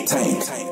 tank. tank.